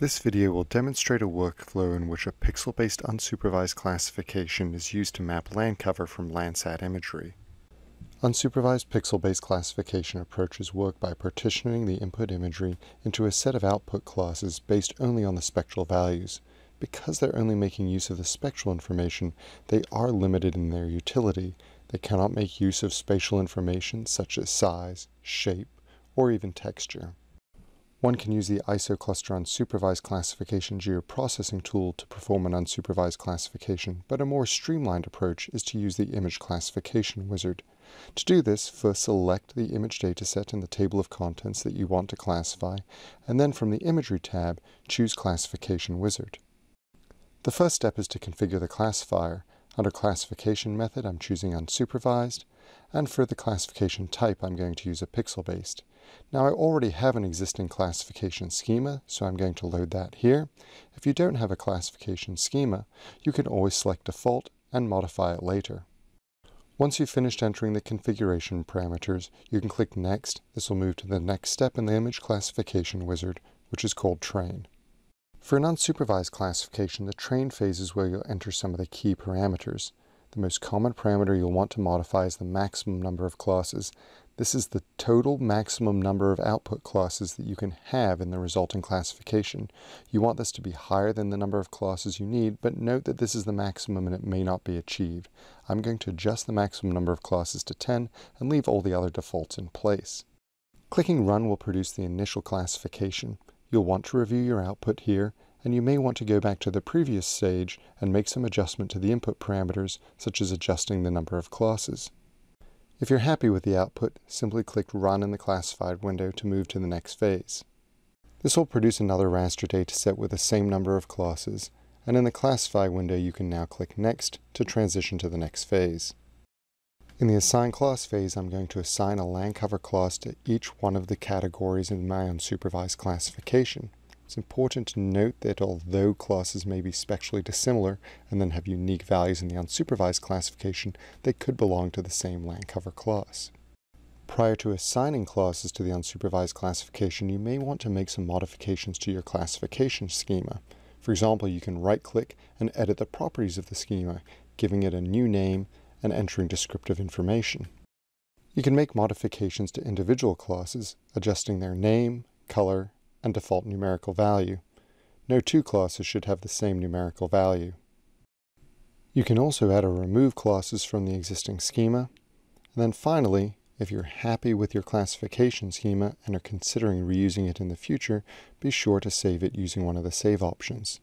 This video will demonstrate a workflow in which a pixel-based unsupervised classification is used to map land cover from Landsat imagery. Unsupervised pixel-based classification approaches work by partitioning the input imagery into a set of output classes based only on the spectral values. Because they're only making use of the spectral information, they are limited in their utility. They cannot make use of spatial information such as size, shape, or even texture. One can use the IsoCluster unsupervised classification geoprocessing tool to perform an unsupervised classification, but a more streamlined approach is to use the image classification wizard. To do this, first select the image dataset in the table of contents that you want to classify, and then from the Imagery tab, choose Classification Wizard. The first step is to configure the classifier. Under Classification Method, I'm choosing Unsupervised, and for the classification type, I'm going to use a pixel-based. Now I already have an existing classification schema, so I'm going to load that here. If you don't have a classification schema, you can always select default and modify it later. Once you've finished entering the configuration parameters, you can click Next. This will move to the next step in the image classification wizard, which is called Train. For an unsupervised classification, the train phase is where you'll enter some of the key parameters. The most common parameter you'll want to modify is the maximum number of classes. This is the total maximum number of output classes that you can have in the resulting classification. You want this to be higher than the number of classes you need, but note that this is the maximum and it may not be achieved. I'm going to adjust the maximum number of classes to 10 and leave all the other defaults in place. Clicking Run will produce the initial classification. You'll want to review your output here, and you may want to go back to the previous stage and make some adjustment to the input parameters, such as adjusting the number of classes. If you're happy with the output, simply click Run in the Classified window to move to the next phase. This will produce another raster dataset with the same number of classes, and in the Classify window you can now click Next to transition to the next phase. In the Assign Class phase, I'm going to assign a land cover class to each one of the categories in my unsupervised classification. It's important to note that although classes may be spectrally dissimilar and then have unique values in the unsupervised classification, they could belong to the same land cover class. Prior to assigning classes to the unsupervised classification, you may want to make some modifications to your classification schema. For example, you can right-click and edit the properties of the schema, giving it a new name and entering descriptive information. You can make modifications to individual classes, adjusting their name, color, and default numerical value. No two classes should have the same numerical value. You can also add or remove classes from the existing schema. And then finally, if you're happy with your classification schema and are considering reusing it in the future, be sure to save it using one of the save options.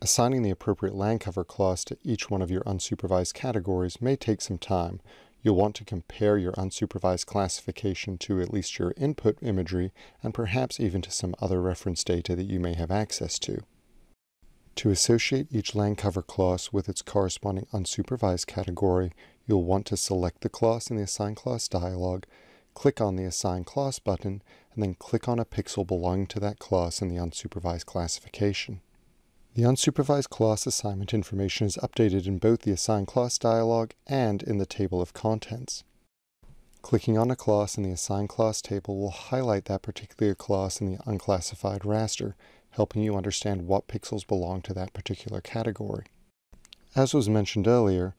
Assigning the appropriate land cover class to each one of your unsupervised categories may take some time, You'll want to compare your unsupervised classification to at least your input imagery and perhaps even to some other reference data that you may have access to. To associate each land cover class with its corresponding unsupervised category, you'll want to select the class in the Assign Class dialog, click on the Assign Class button, and then click on a pixel belonging to that class in the unsupervised classification. The unsupervised class assignment information is updated in both the Assign Class dialog and in the table of contents. Clicking on a class in the Assign Class table will highlight that particular class in the unclassified raster, helping you understand what pixels belong to that particular category. As was mentioned earlier,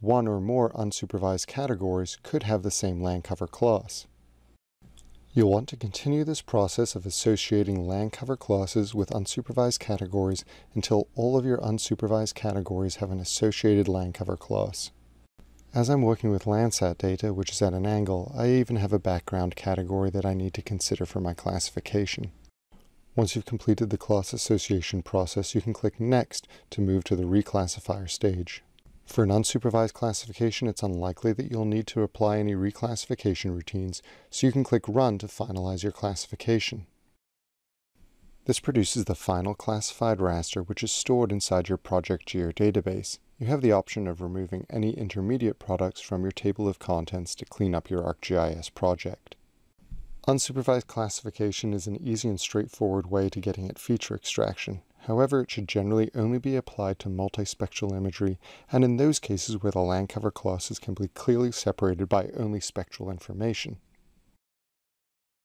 one or more unsupervised categories could have the same land cover class. You'll want to continue this process of associating land cover classes with unsupervised categories until all of your unsupervised categories have an associated land cover class. As I'm working with Landsat data, which is at an angle, I even have a background category that I need to consider for my classification. Once you've completed the class association process, you can click Next to move to the reclassifier stage. For an unsupervised classification, it's unlikely that you'll need to apply any reclassification routines, so you can click Run to finalize your classification. This produces the final classified raster, which is stored inside your Project Geodatabase. You have the option of removing any intermediate products from your table of contents to clean up your ArcGIS project. Unsupervised classification is an easy and straightforward way to getting at feature extraction. However, it should generally only be applied to multispectral imagery, and in those cases where the land cover classes can be clearly separated by only spectral information.